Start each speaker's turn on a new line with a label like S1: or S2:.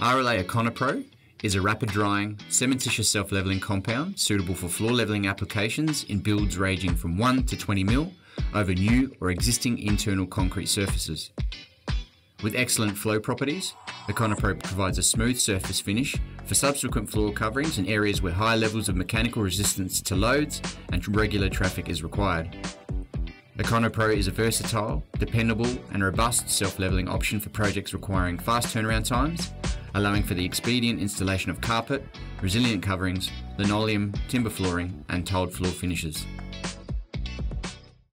S1: RLA Econopro is a rapid drying, cementitious self levelling compound suitable for floor levelling applications in builds ranging from 1 to 20 mil over new or existing internal concrete surfaces. With excellent flow properties, Econopro provides a smooth surface finish for subsequent floor coverings in areas where high levels of mechanical resistance to loads and regular traffic is required. EconoPro is a versatile, dependable, and robust self levelling option for projects requiring fast turnaround times, allowing for the expedient installation of carpet, resilient coverings, linoleum, timber flooring, and tiled floor finishes.